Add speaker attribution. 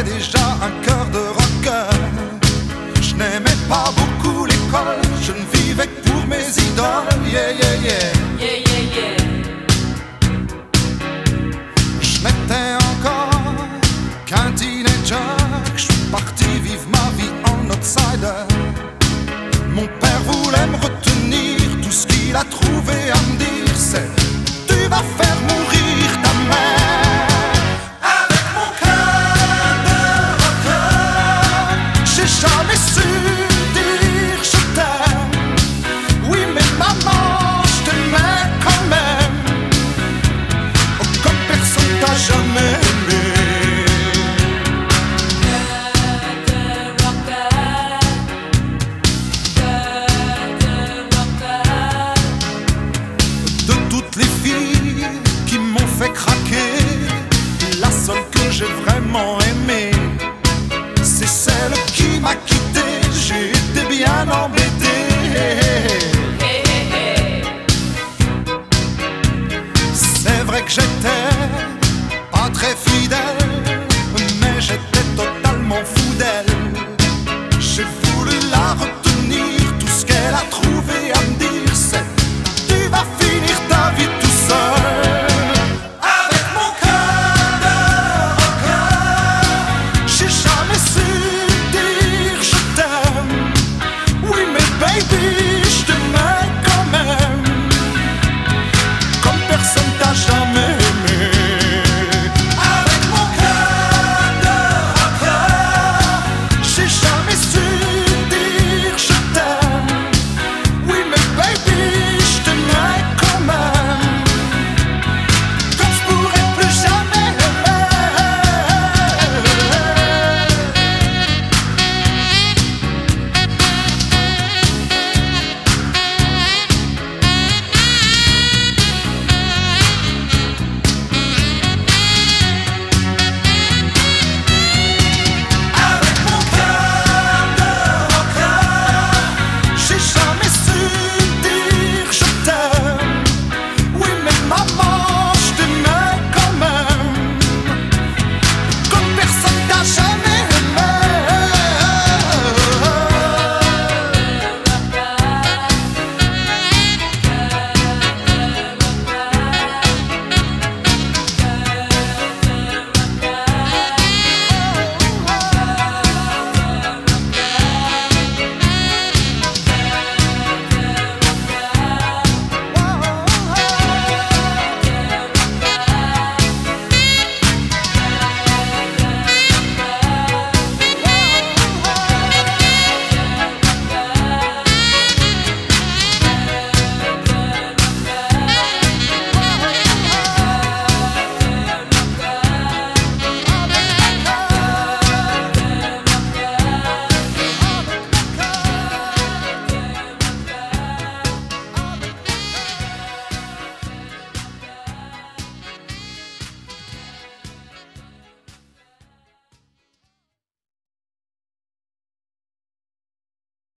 Speaker 1: j'avais déjà un cœur de rocker. Je n'aimais pas beaucoup l'école, je ne vivais que pour mes idoles. Yeah, yeah, yeah.
Speaker 2: Yeah, yeah, yeah.
Speaker 1: Je n'étais encore qu'un teenager, je suis parti vivre ma vie en outsider. Mon père voulait me retenir, tout ce qu'il a trouvé à me dire, c'est j'ai vraiment aimée, c'est celle qui m'a quitté. J'ai été bien embêté. C'est vrai que j'étais